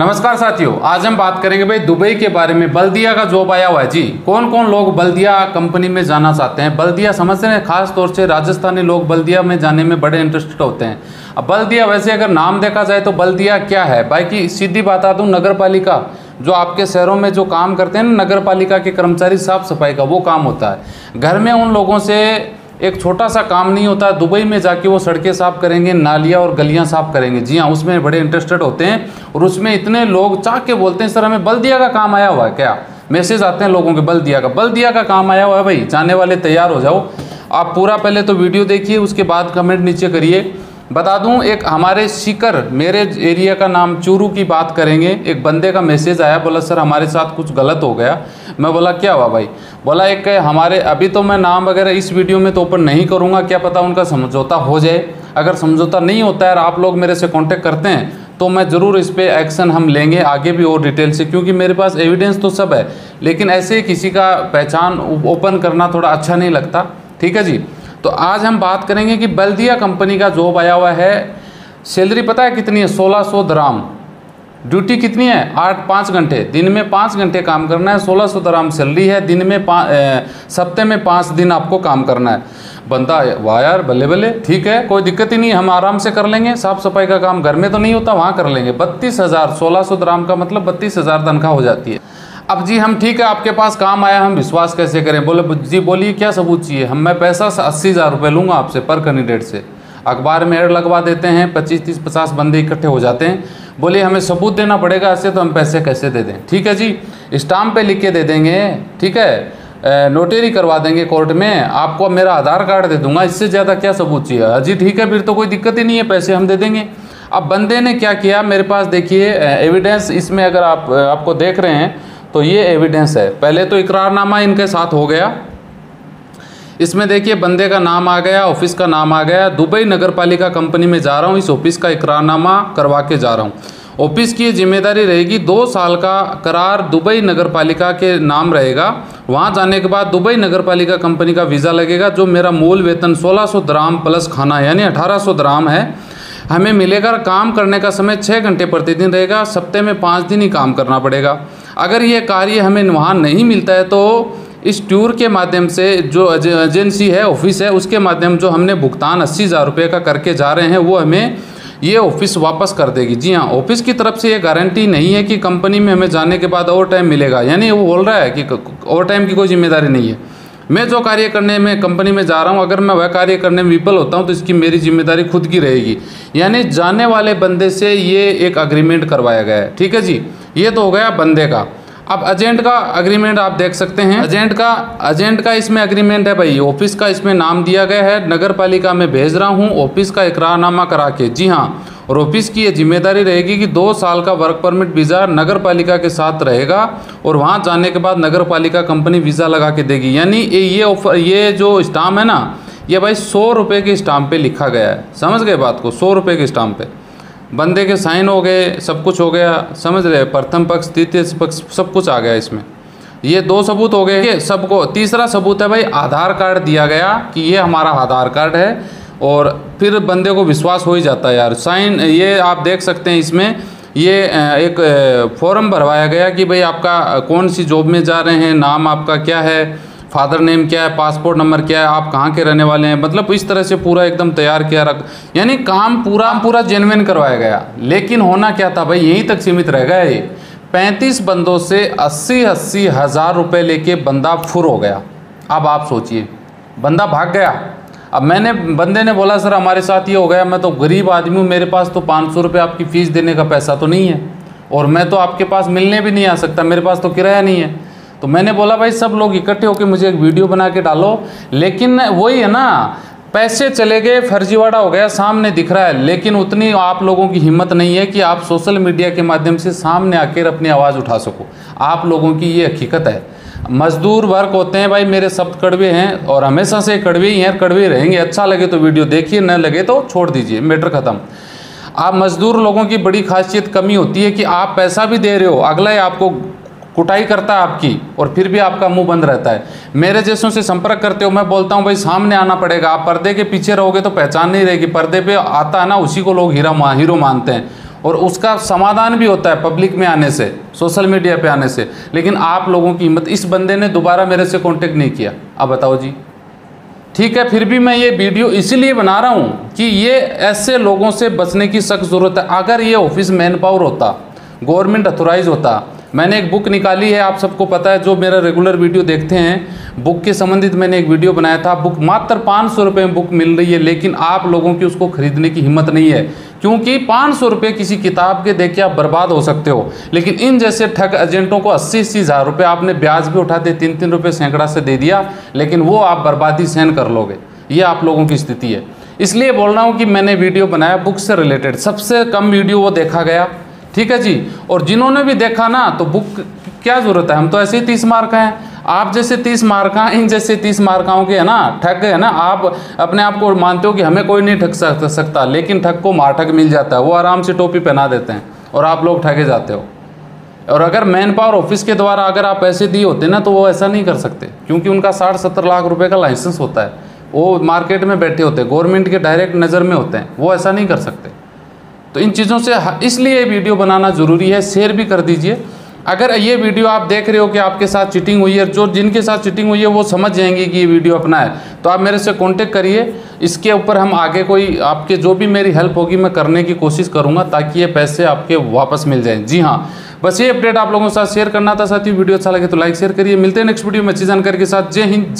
नमस्कार साथियों, आज हम बात करेंगे भाई दुबई के बारे में। बल्दिया का जॉब आया हुआ है। जी कौन कौन लोग बल्दिया कंपनी में जाना चाहते हैं? बल्दिया समझते हैं खास तौर से राजस्थानी लोग बल्दिया में जाने में बड़े इंटरेस्टेड होते हैं। अब बल्दिया वैसे अगर नाम देखा जाए तो बल्दिया क्या है? भाई की सीधी बात आ दूँ नगर पालिका जो आपके शहरों में जो काम करते हैं ना नगर पालिका के कर्मचारी साफ़ सफ़ाई का वो काम होता है। घर में उन लोगों से एक छोटा सा काम नहीं होता, दुबई में जाके वो सड़कें साफ़ करेंगे, नालियाँ और गलियाँ साफ़ करेंगे। जी हाँ उसमें बड़े इंटरेस्टेड होते हैं और उसमें इतने लोग चाह के बोलते हैं, सर, हमें बल्दिया का काम आया हुआ है क्या? मैसेज आते हैं लोगों के, बल्दिया का बल्दिया का काम आया हुआ है भाई, जाने वाले तैयार हो जाओ। आप पूरा पहले तो वीडियो देखिए, उसके बाद कमेंट नीचे करिए। बता दूँ, एक हमारे सीकर, मेरे एरिया का नाम चूरू की बात करेंगे। एक बंदे का मैसेज आया, बोला, सर, हमारे साथ कुछ गलत हो गया। मैं बोला, क्या हुआ भाई? बोला, एक हमारे, अभी तो मैं नाम वगैरह इस वीडियो में तो ओपन नहीं करूँगा, क्या पता उनका समझौता हो जाए? अगर समझौता नहीं होता है और आप लोग मेरे से कॉन्टेक्ट करते हैं तो मैं ज़रूर इस पर एक्शन हम लेंगे आगे भी और डिटेल से, क्योंकि मेरे पास एविडेंस तो सब है। लेकिन ऐसे किसी का पहचान ओपन करना थोड़ा अच्छा नहीं लगता, ठीक है जी? तो आज हम बात करेंगे कि बल्दिया कंपनी का जॉब आया हुआ है। सैलरी पता है कितनी है? सोलह सौ दराम। ड्यूटी कितनी है? आठ, पाँच घंटे। दिन में पाँच घंटे काम करना है। सोलह सौ दराम सैलरी है। दिन में सप्ते में पाँच दिन आपको काम करना है। बंदा वाह यार बल्ले बल्ले, ठीक है, कोई दिक्कत ही नहीं, हम आराम से कर लेंगे। साफ़ सफ़ाई का काम घर में तो नहीं होता, वहाँ कर लेंगे। बत्तीस हज़ार, सोलह सौ दराम का मतलब बत्तीस हज़ार तनख्वाह हो जाती है। अब जी, हम ठीक है, आपके पास काम आया, हम विश्वास कैसे करें? बोले जी, बोलिए, क्या सबूत चाहिए? हम, मैं पैसा अस्सी हज़ार रुपये लूँगा आपसे पर कैंडिडेट से। अखबार में एड लगवा देते हैं, पच्चीस, तीस, पचास बंदे इकट्ठे हो जाते हैं। बोलिए हमें सबूत देना पड़ेगा, ऐसे तो हम पैसे कैसे दे दें? ठीक है जी, स्टाम्प पे लिख के दे देंगे, ठीक है? नोटरी करवा देंगे कोर्ट में, आपको मेरा आधार कार्ड दे दूँगा, इससे ज़्यादा क्या सबूत चाहिए? जी ठीक है, फिर तो कोई दिक्कत ही नहीं है, पैसे हम दे देंगे। अब बंदे ने क्या किया? मेरे पास देखिए एविडेंस इसमें अगर आप आपको देख रहे हैं तो ये एविडेंस है। पहले तो इकरारनामा इनके साथ हो गया इसमें देखिए, बंदे का नाम आ गया, ऑफ़िस का नाम आ गया। दुबई नगर पालिका कंपनी में जा रहा हूँ, इस ऑफ़िस का इकरारनामा करवा के जा रहा हूँ। ऑफ़िस की ज़िम्मेदारी रहेगी, दो साल का करार दुबई नगर पालिका के नाम रहेगा। वहाँ जाने के बाद दुबई नगर पालिका कंपनी का वीज़ा लगेगा, जो मेरा मूल वेतन 1600 द्राम प्लस खाना, यानी 1800 द्राम है, हमें मिलेगा काम करने का समय छः घंटे प्रतिदिन रहेगा, सप्ते में पाँच दिन ही काम करना पड़ेगा। अगर ये कार्य हमें वहाँ नहीं मिलता है तो इस टूर के माध्यम से जो एजेंसी है, ऑफ़िस है, उसके माध्यम जो हमने भुगतान अस्सी हज़ार रुपये का करके जा रहे हैं, वो हमें ये ऑफ़िस वापस कर देगी। जी हाँ ऑफ़िस की तरफ़ से ये गारंटी नहीं है कि कंपनी में हमें जाने के बाद ओवर टाइम मिलेगा। यानी वो बोल रहा है कि ओवर टाइम की कोई ज़िम्मेदारी नहीं है। मैं जो कार्य करने में, कंपनी में जा रहा हूँ, अगर मैं वह कार्य करने में विफल होता हूँ तो इसकी मेरी ज़िम्मेदारी खुद की रहेगी। यानी जाने वाले बंदे से ये एक अग्रीमेंट करवाया गया है। ठीक है जी? ये तो हो गया बंदे का। अब एजेंट का अग्रीमेंट आप देख सकते हैं। एजेंट का एजेंट का इसमें अग्रीमेंट है भाई। ऑफ़िस का इसमें नाम दिया गया है। नगर पालिका में भेज रहा हूँ। ऑफ़िस का इकरारनामा करा के। जी हाँ। और ऑफ़िस की ये ज़िम्मेदारी रहेगी कि दो साल का वर्क परमिट वीज़ा नगर पालिका के साथ रहेगा और वहाँ जाने के बाद नगर पालिका कंपनी वीज़ा लगा के देगी। यानी ये ऑफ़र ये जो स्टाम्प है ना, ये भाई सौ रुपये के स्टाम्प पे लिखा गया है। समझ गए बात को? सौ रुपये के स्टाम्प पे। बंदे के साइन हो गए, सब कुछ हो गया, समझ रहे प्रथम पक्ष, द्वितीय पक्ष, सब कुछ आ गया इसमें। ये दो सबूत हो गए। ये सबको, तीसरा सबूत है भाई, आधार कार्ड दिया गया कि ये हमारा आधार कार्ड है और फिर बंदे को विश्वास हो ही जाता है यार। साइन, ये आप देख सकते हैं इसमें, ये एक फॉर्म भरवाया गया कि भाई आपका कौन सी जॉब में जा रहे हैं, नाम आपका क्या है फादर नेम क्या है, पासपोर्ट नंबर क्या है, आप कहाँ के रहने वाले हैं? मतलब इस तरह से पूरा एकदम तैयार किया रख यानी काम पूरा पूरा जेनविन करवाया गया। लेकिन होना क्या था भाई? यहीं तक सीमित रह गया ये। पैंतीस बंदों से अस्सी अस्सी हज़ार रुपये लेके बंदा फुर हो गया। अब आप सोचिए, बंदा भाग गया। अब मैंने बंदे ने बोला, सर, हमारे साथ ये हो गया, मैं तो गरीब आदमी हूँ, मेरे पास तो पाँच सौ रुपये आपकी फ़ीस देने का पैसा तो नहीं है। और मैं तो आपके पास मिलने भी नहीं आ सकता, मेरे पास तो किराया नहीं है। तो मैंने बोला, भाई, सब लोग इकट्ठे होकर मुझे एक वीडियो बना के डालो। लेकिन वही है ना, पैसे चले गए, फर्जीवाड़ा हो गया, सामने दिख रहा है। लेकिन उतनी आप लोगों की हिम्मत नहीं है कि आप सोशल मीडिया के माध्यम से सामने आकर अपनी आवाज़ उठा सको। आप लोगों की ये हकीकत है। मजदूर वर्क होते हैं, भाई, मेरे शब्द कड़वे हैं और हमेशा से कड़वे ही हैं, कड़वे रहेंगे। अच्छा लगे तो वीडियो देखिए, न लगे तो छोड़ दीजिए, मैटर ख़त्म। आप मजदूर लोगों की बड़ी खासियत कमी होती है कि आप पैसा भी दे रहे हो, अगला आपको कुटाई करता है आपकी और फिर भी आपका मुँह बंद रहता है। मेरे जैसों से संपर्क करते हो, मैं बोलता हूँ, भाई, सामने आना पड़ेगा। आप पर्दे के पीछे रहोगे तो पहचान नहीं रहेगी। पर्दे पे आता है ना, उसी को लोग हीरा हीरो मानते हैं। और उसका समाधान भी होता है पब्लिक में आने से, सोशल मीडिया पे आने से। लेकिन आप लोगों की हिम्मत, इस बंदे ने दोबारा मेरे से कांटेक्ट नहीं किया। अब बताओ जी। ठीक है, फिर भी मैं ये वीडियो इसीलिए बना रहा हूँ कि ये ऐसे लोगों से बचने की सख्त ज़रूरत है। अगर ये ऑफ़िस मैन पावर होता गवर्नमेंट अथोराइज होता मैंने एक बुक निकाली है, आप सबको पता है, जो मेरा रेगुलर वीडियो देखते हैं बुक के संबंधित मैंने एक वीडियो बनाया था। बुक मात्र पाँच सौ रुपये में बुक मिल रही है, लेकिन आप लोगों की उसको खरीदने की हिम्मत नहीं है। क्योंकि पाँच सौ रुपये किसी किताब के देख के आप बर्बाद हो सकते हो। लेकिन इन जैसे ठग एजेंटों को अस्सी अस्सी हज़ार रुपये आपने ब्याज भी उठाते तीन तीन रुपये सैकड़ा से दे दिया, लेकिन वो आप बर्बादी सहन कर लोगे। ये आप लोगों की स्थिति है। इसलिए बोल रहा हूँ कि मैंने वीडियो बनाया बुक से रिलेटेड सबसे कम वीडियो वो देखा गया। ठीक है जी? और जिन्होंने भी देखा ना तो बुक क्या ज़रूरत है? हम तो ऐसे ही तीस मार्क हैं। आप जैसे तीस मार्का इन जैसे तीस मार्काओं के है ना? ठग है ना? आप अपने आप को मानते हो कि हमें कोई नहीं ठग सकता, लेकिन ठग को मार ठग मिल जाता है। वो आराम से टोपी पहना देते हैं, और आप लोग ठगे जाते हो। और अगर मैन पावर ऑफ़िस के द्वारा अगर आप पैसे दिए होते ना तो वो ऐसा नहीं कर सकते, क्योंकि उनका साठ सत्तर लाख रुपए का लाइसेंस होता है। वो मार्केट में बैठे होते हैं, गवर्नमेंट के डायरेक्ट नज़र में होते हैं, वो ऐसा नहीं कर सकते। तो इन चीज़ों से इसलिए वीडियो बनाना ज़रूरी है, शेयर भी कर दीजिए। अगर ये वीडियो आप देख रहे हो कि आपके साथ चिटिंग हुई है, जो जिनके साथ चिटिंग हुई है, वो समझ जाएँगे कि ये वीडियो अपना है। तो आप मेरे से कांटेक्ट करिए। इसके ऊपर हम आगे कोई आपके जो भी मेरी हेल्प होगी, मैं करने की कोशिश करूँगा, ताकि ये पैसे आपके वापस मिल जाएँ। जी हाँ। बस ये अपडेट आप लोगों के साथ शेयर करना था। साथ ही वीडियो अच्छा लगे तो लाइक शेयर करिए। मिलते हैं नेक्स्ट वीडियो में अच्छी जानकारी के साथ। जय हिंद।